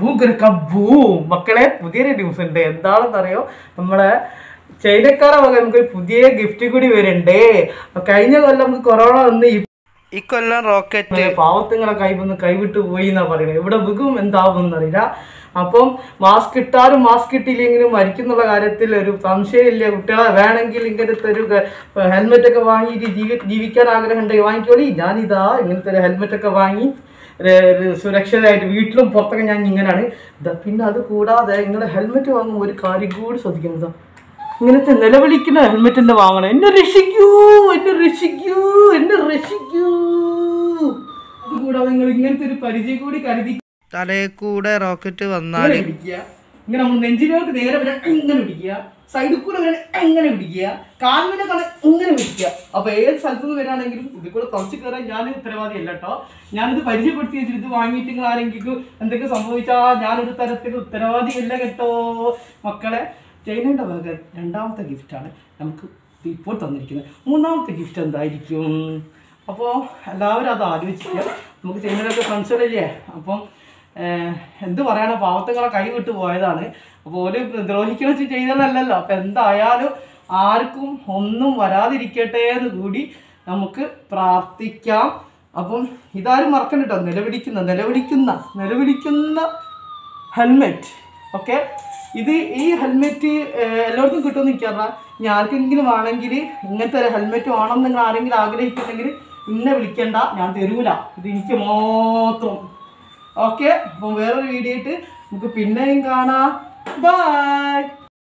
ഭൂങ്കരക്കം ഭൂ മക്കളെ പുതിയൊരു ന്യൂസ് ഉണ്ട്. എന്താണെന്നറിയോ? നമ്മളെ ചൈനക്കാരെ വക നമുക്ക് പുതിയ ഗിഫ്റ്റ് കൂടി വരുന്നുണ്ട്. കഴിഞ്ഞ കൊല്ലം നമുക്ക് കൊറോണ വന്ന് ഇക്കൊല്ലം റോക്കറ്റ് പാവത്തുങ്ങളെ കൈവന്ന് കൈവിട്ട് പോയി എന്നാ പറയുന്നത്. ഇവിടെ വികും എന്താവും എന്നറിയില്ല അപ്പം മാസ്ക് ഇട്ടാലും മാസ്ക് ഇട്ടില്ലെങ്കിലും മരിക്കുന്നുള്ള കാര്യത്തിൽ ഒരു സംശയമില്ല. കുട്ടികളെ വേണമെങ്കിൽ ഇങ്ങനത്തെ ഒരു ഹെൽമെറ്റ് ഒക്കെ വാങ്ങിയിട്ട് ജീവി ജീവിക്കാൻ ആഗ്രഹം ഉണ്ടെങ്കിൽ വാങ്ങിക്കോളി. ഞാനിതാ ഇങ്ങനത്തെ ഒരു ഹെൽമെറ്റ് ഒക്കെ വാങ്ങി സുരക്ഷിതമായിട്ട് വീട്ടിലും പുറത്തൊക്കെ ഞാൻ ഇങ്ങനെയാണ് പിന്നെ അത് കൂടാതെ നിങ്ങളുടെ ഹെൽമെറ്റ് വാങ്ങുമ്പോൾ ഒരു കാര്യം കൂടി ശ്രദ്ധിക്കുന്നത് ഇങ്ങനത്തെ നിലവിളിക്കുന്ന ഹെൽമെറ്റ് തന്നെ വാങ്ങണം. എന്നെ രക്ഷിക്കൂ എന്നെ രക്ഷിക്കൂ എന്നെ രക്ഷിക്കൂ. അതുകൂടാതെ നിങ്ങൾ ഇങ്ങനത്തെ ഒരു പരിചയം കൂടി കരുതി തലയിൽ കൂടെ റോക്കറ്റ് വന്നാൽ ഇങ്ങനെ നമ്മൾ നെഞ്ചിലോട്ട് നേരെ വരാൻ ഇങ്ങനെ പിടിക്കുക. സൈഡിൽ കൂടെ വരാൻ എങ്ങനെ പിടിക്കുക. കാലിനെ കാണാൻ ഇങ്ങനെ പിടിക്കുക. അപ്പൊ ഏത് സ്ഥലത്തു നിന്ന് വരാണെങ്കിലും ഇതിൽ കൂടെ തുറച്ച് കയറാൻ ഞാൻ ഉത്തരവാദിയല്ല കേട്ടോ. ഞാനിത് പരിചയപ്പെടുത്തി വെച്ചിട്ട് ഇത് വാങ്ങിയിട്ട് നിങ്ങൾ ആരെങ്കിലും എന്തൊക്കെ സംഭവിച്ചാൽ ഞാനൊരു തരത്തിൽ ഉത്തരവാദിയല്ല കേട്ടോ. മക്കളെ ചൈനയുടെ വക രണ്ടാമത്തെ ഗിഫ്റ്റാണ് നമുക്ക് ഇപ്പോൾ തന്നിരിക്കുന്നത്. മൂന്നാമത്തെ ഗിഫ്റ്റ് എന്തായിരിക്കും? അപ്പോൾ എല്ലാവരും അത് ആലോചിക്കുക നമുക്ക് ചൈനയിലൊക്കെ ഫ്രണ്ട്സുകളില്ലേ അപ്പം എന്ത് പറയണം? പാവത്തുങ്ങളെ കൈ വിട്ട് പോയതാണ്. അപ്പോൾ ഒരു ദ്രോഹിക്കണ വെച്ച് ചെയ്തതല്ലല്ലോ. അപ്പം എന്തായാലും ആർക്കും ഒന്നും വരാതിരിക്കട്ടെ എന്ന് കൂടി നമുക്ക് പ്രാർത്ഥിക്കാം. അപ്പം ഇതാരും മറക്കണ്ട നിലവിളിക്കുന്ന നിലവിളിക്കുന്ന നിലവിളിക്കുന്ന ഹെൽമെറ്റ് ഓക്കെ ഇത് ഈ ഹെൽമെറ്റ് എല്ലാവർക്കും കിട്ടുമെന്ന് എനിക്ക് പറഞ്ഞാൽ ഇനി ആർക്കെങ്കിലും ഇങ്ങനത്തെ ഒരു ഹെൽമെറ്റ് വേണം നിങ്ങൾ ആരെങ്കിലും ആഗ്രഹിക്കുന്നെങ്കിൽ ഇന്നെ വിളിക്കണ്ട. ഞാൻ തരൂല. ഇത് എനിക്ക് മാത്രം. ഓക്കെ? അപ്പം വേറൊരു വീഡിയോ ആയിട്ട് നമുക്ക് പിന്നെയും കാണാം. ബൈ